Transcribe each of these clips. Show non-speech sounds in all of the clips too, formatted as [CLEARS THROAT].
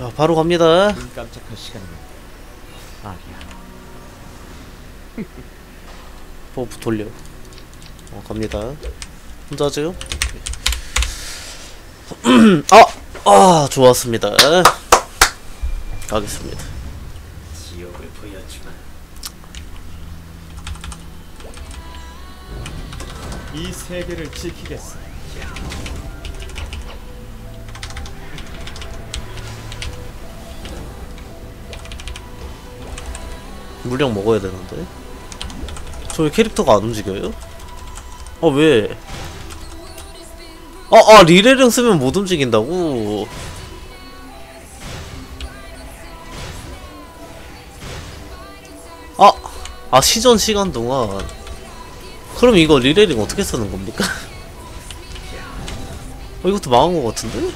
자 바로 갑니다 눈 깜짝할 시간이면 아니야. [LAUGHS] buff 돌려 어 갑니다 혼자 하세요? [CLEARS THROAT] 아! 아 좋았습니다 가겠습니다 지옥을 보여주마. 이 세계를 지키겠어. 물량 먹어야 되는데 저희 캐릭터가 안 움직여요? 아 왜? 아, 아 리레링 쓰면 못 움직인다고? 아! 아 시전 시간 동안 그럼 이거 리레링 어떻게 쓰는 겁니까? [LAUGHS] 어 이것도 망한 것 같은데?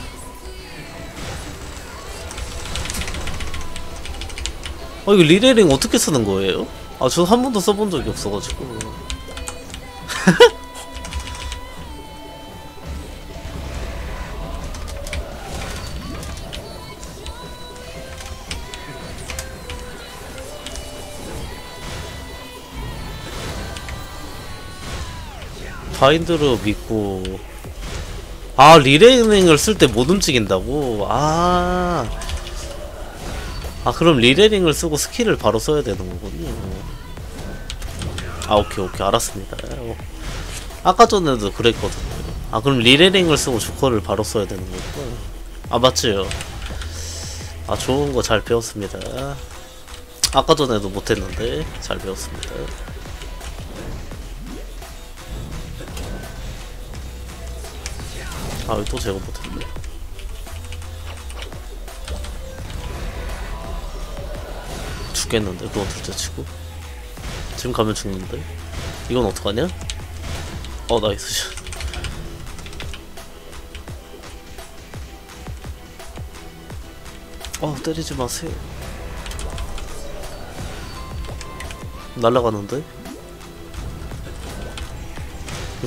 아 이거 리레링 어떻게 쓰는 거예요? 아 저 한 번도 써본 적이 없어가지고 [LAUGHS] bind로 믿고 아 리레링을 쓸 때 못 움직인다고 아. 아 그럼 리레링을 쓰고 스킬을 바로 써야 되는 거군요. 아 오케이 오케이 알았습니다. 어. 아까 전에도 그랬거든요. 아 그럼 리레링을 쓰고 조커를 바로 써야 되는 거구나. 아 맞지요. 아 좋은 거 잘 배웠습니다. 아까 전에도 못했는데 잘 배웠습니다. 아, 왜또 제가 못했네. 죽겠는데, 그건 둘째 치고. 지금 가면 죽는데. 이건 어떡하냐? 어, nice shot. 어, 때리지 마세요. 날라가는데?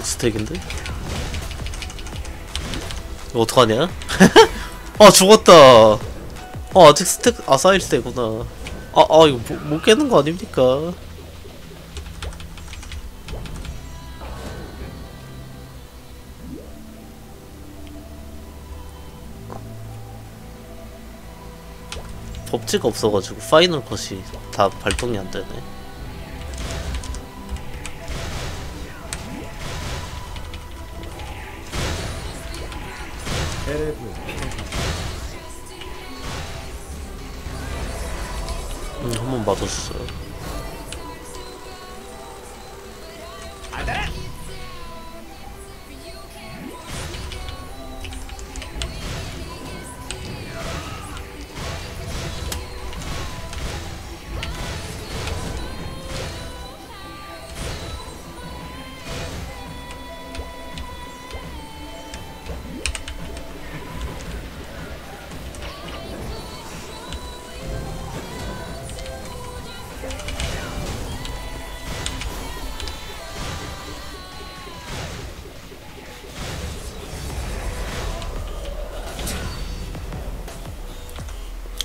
stack인데? 이거 어떡하냐? [LAUGHS] 아 죽었다 아 아직 스택 아 쌓일 때구나 아, 아 이거 못, 못 깨는 거 아닙니까? 법지가 없어가지고 파이널 컷이 다 발동이 안 되네 에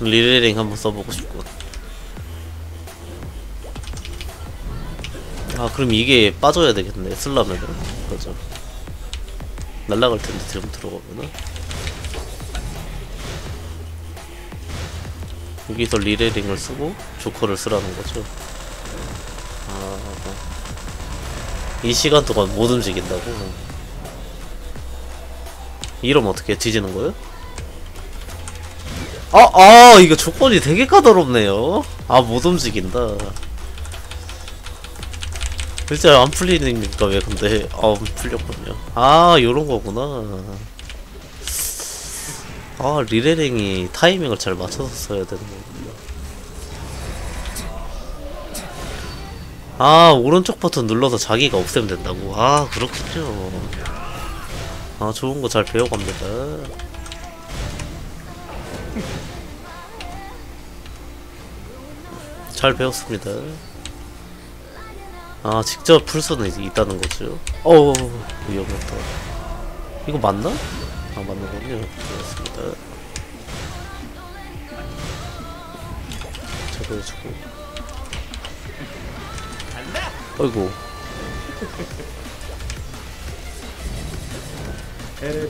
리레링 한번 써보고 싶군 아 그럼 이게 빠져야 되겠네. 쓸라면은 그죠. 날라갈 텐데 지금 들어가면은. 여기서 리레링을 쓰고 조커를 쓰라는 거죠. 아, 이 시간 동안 못 움직인다고? 이러면 어떻게 뒤지는 거예요? 아, 아, 이거 조건이 되게 까다롭네요. 아, 못 움직인다. 글자 안 풀리니까 왜 근데, 아, 풀렸군요. 아, 요런 거구나. 아, 리레링이 타이밍을 잘 맞춰서 써야 되는 거군요. 아, 오른쪽 버튼 눌러서 자기가 없애면 된다고. 아, 그렇군요. 아, 좋은 거 잘 배워갑니다. 잘 배웠습니다. 아 직접 풀 수는 있- 있다는 거죠. 어 위험했다. 이거 맞나? 아 맞는군요. 저거 해주고 어이구 에레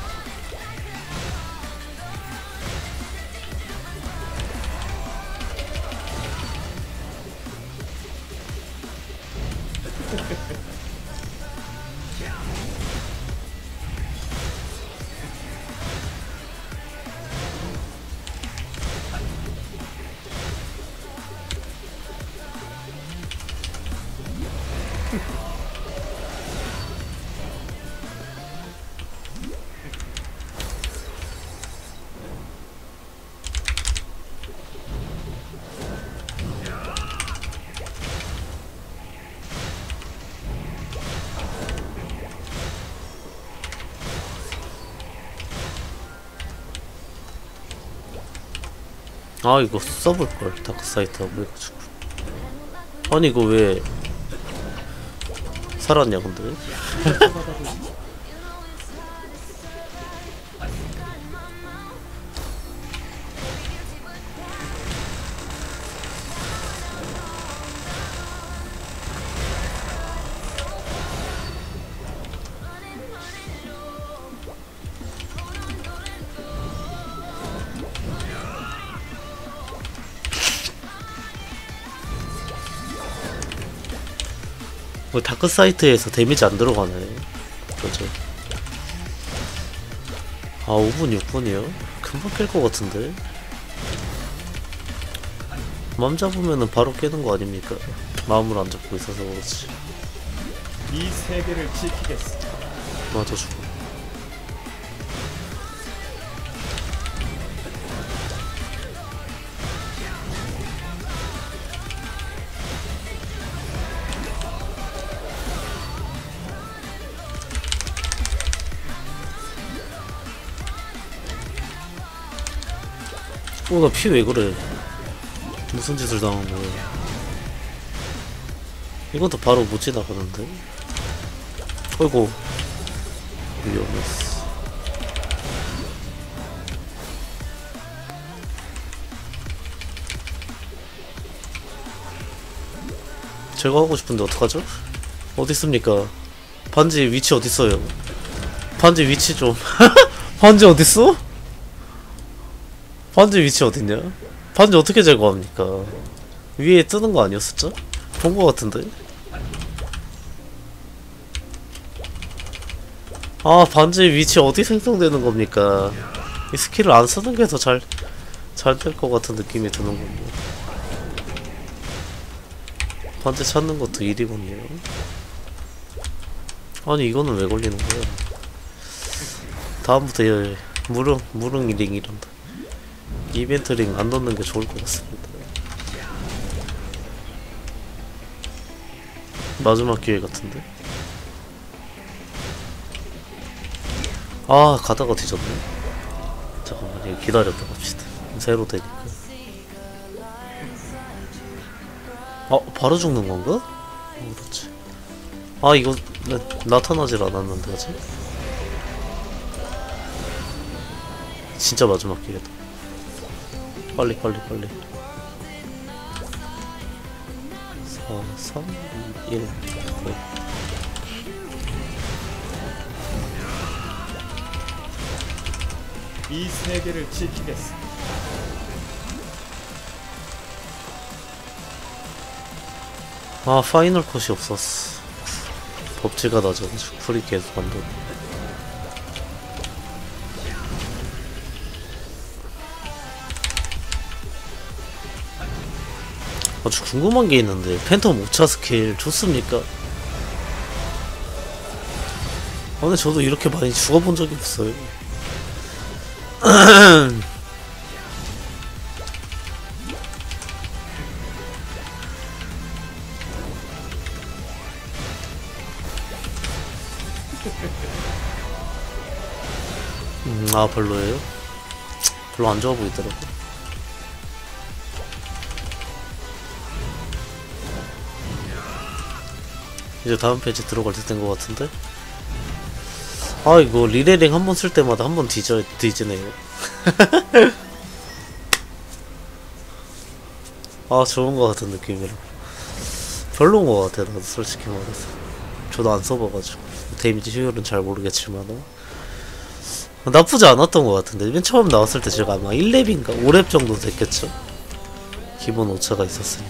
아 이거 써볼걸. 다크사이트 하고 해가지고 아니 이거 왜 살았냐 근데 [LAUGHS] 뭐 다크사이트에서 데미지 안 들어가네. 그죠? 아 5분 6분이요? 금방 깰 것 같은데? 맘 잡으면은 바로 깨는 거 아닙니까? 마음을 안 잡고 있어서 그렇지. 이 세계를 지키겠어. 맞아주고 어, 나 피 왜 그래? 무슨 짓을 당한 거야? 이것도 바로 못 지나가는데? 어이구. 위험했어. 제가 하고 싶은데 어떡하죠? 어디 있습니까? 반지 위치 어디 있어요? 반지 위치 좀. [LAUGHS] 반지 어디 있어? 반지 위치 어딨냐? 반지 어떻게 제거합니까? 위에 뜨는 거 아니었었죠? 본 거 같은데? 아 반지 위치 어디 생성되는 겁니까? 이 스킬을 안 쓰는 게 더 잘 잘 될 것 같은 느낌이 드는 건데 반지 찾는 것도 일이군요 아니 이거는 왜 걸리는 거야 다음부터 여- 무릉 무릉 링 이런다 이벤트 링 안 넣는 게 좋을 것 같습니다. 마지막 기회 같은데? 아 가다가 뒤졌네. 잠깐만 이거 기다렸다 갑시다. 새로 되니까. 어 바로 죽는 건가? 어, 그렇지. 아 이거 나, 나타나질 않았는데 아직 진짜 마지막 기회다 빨리 빨리 빨리 4 3 2 1이 세계를 지키겠어. 아 파이널 컷이 없었어 법지가 낮아가지고 풀이 계속 안 돼. 아 어, 아주 궁금한 게 있는데 팬텀 오차 스킬 좋습니까? 아, 근데 저도 이렇게 많이 죽어본 적이 없어요 [CLEARS THROAT] 음, 아 별로예요? 별로 안 좋아 보이더라고 이제 다음 페이지 들어갈 때 된 것 같은데? 아 이거 리레링 한 번 쓸 때마다 한 번 뒤져 뒤지네요. [LAUGHS] 아 좋은 것 같은 느낌이라. 별로인 것 같아 나도 솔직히 말해서. 저도 안 써봐가지고 데미지 효율은 잘 모르겠지만 나쁘지 않았던 것 같은데 맨 처음 나왔을 때 제가 아마 1렙인가 5렙 정도 됐겠죠 기본 오차가 있었으니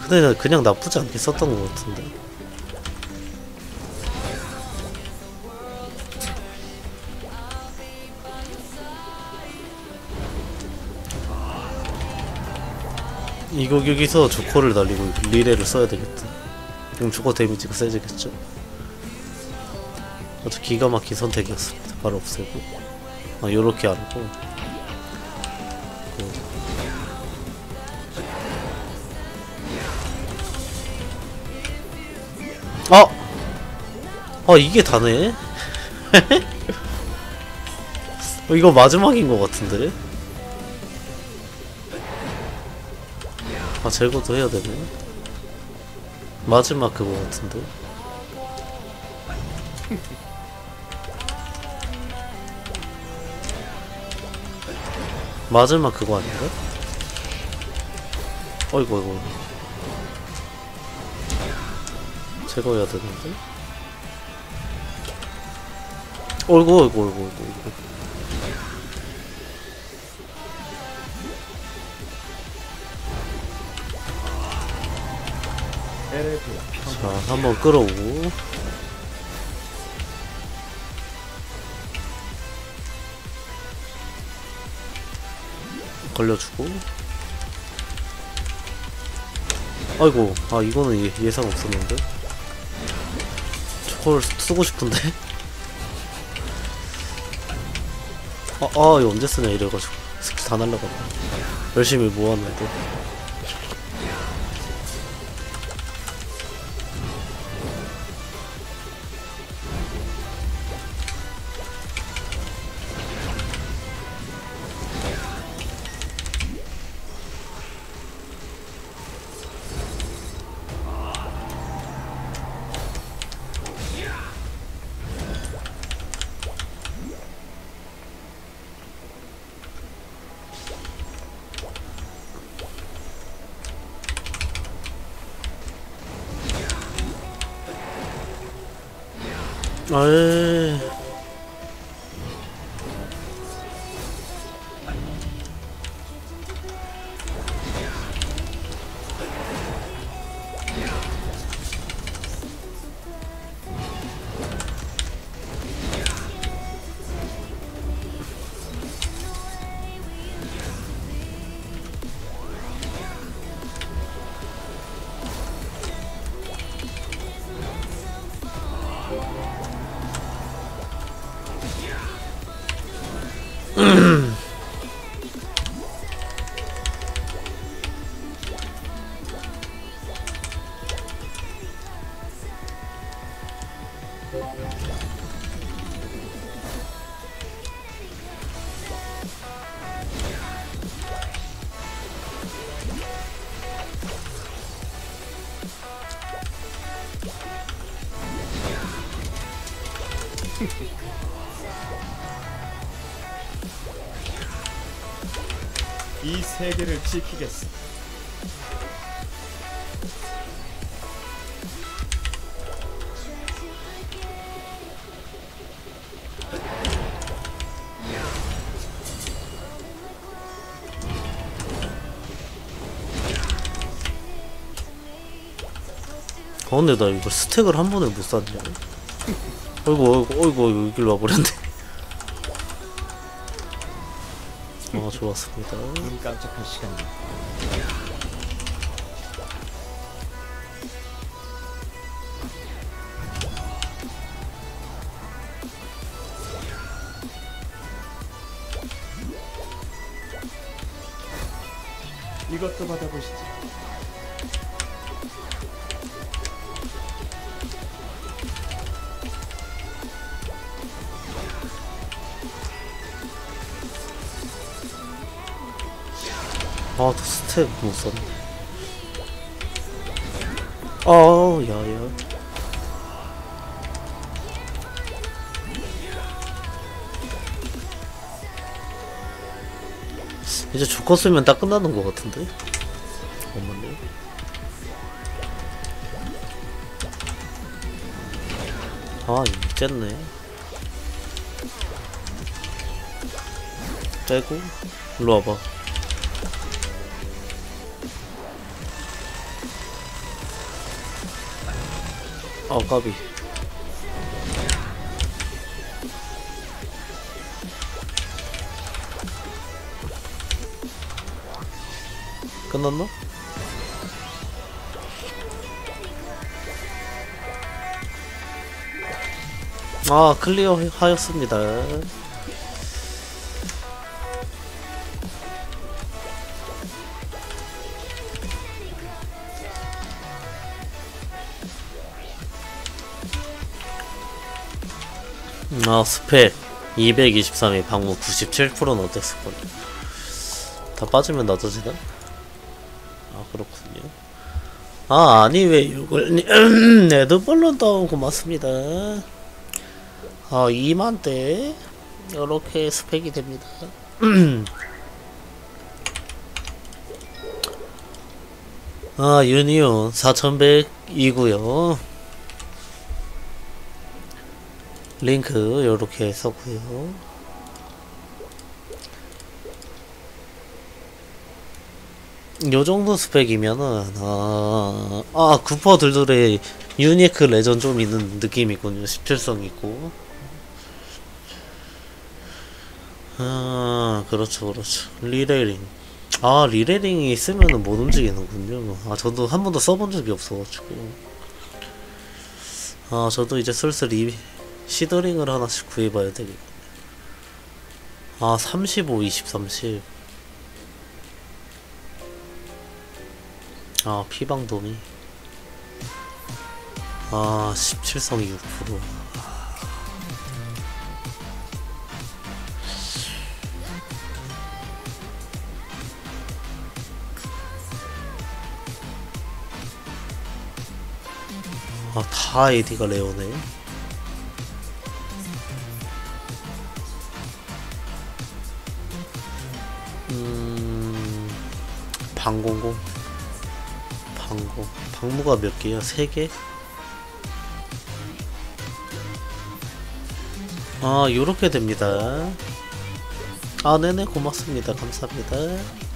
근데 그냥 나쁘지 않게 썼던 것 같은데 이거 여기서 조커를 날리고 리레를 써야 되겠다 그럼 조커 데미지가 세지겠죠 아주 기가 막힌 선택이었습니다. 바로 없애고 아 요렇게 하고 아! 아 이게 다네? [LAUGHS] 어, 이거 마지막인 것 같은데? 아 제거도 해야 되네 마지막 그거 같은데? [LAUGHS] 마지막 그거 아닌가? 어이구 어이구 제거해야 되는데 어이구 어이구 어이구 어이구 자 한번 끌어오고. 걸려주고. 아이고 아 이거는 예, 예상 없었는데. 저걸 쓰고 싶은데? [LAUGHS] 아, 아 이거 언제 쓰냐 이래가지고. 스킬 다 날라갔네. 열심히 모았는데 아 mm [CLEARS THROAT] 세계를 지키겠어. 아 근데 나 이거 스택을 한 번에 못 샀냐 어이구 어이구 어이구 여길 와버렸네 좋았습니다 눈 깜짝할 시간이. 이것도 받아보시지. 아, 또 스택 못 썼네. 어, 야 야. 이제 조커 쓰면 딱 끝나는 것 같은데? 어머니. 아, 이쨌네. 빼고, 일로 와봐. 아, 까비. 끝났나? 아, 클리어 하였습니다. 아, 스펙 223이 방무 97%는 어땠을걸? 다 빠지면 낮아지나? 아, 그렇군요. 아, 아니, 왜 이걸, [CLEARS THROAT] 네드벌런 다운 고맙습니다. 아, 2만대. 이렇게 스펙이 됩니다. [CLEARS THROAT] 아, 유니온 4100이고요 링크 요렇게 썼고요. 요 정도 스펙이면은 아, 아 구퍼 들들의 유니크 레전 좀 있는 느낌이군요. 17성 있고. 아 그렇죠 그렇죠. 리레링. 아 리레링이 있으면은 못 움직이는군요. 아 저도 한 번도 써본 적이 없어가지고. 아 저도 이제 슬슬 이 시더링을 하나씩 구해봐야 되겠네 아 35, 20, 30 아, 피방 도미. 아, 17성이 6%. 아, 다 AD가 레오네. 방공공. 방구 방무가 몇 개야? 세 개? 아 요렇게 됩니다 아 네네 고맙습니다 감사합니다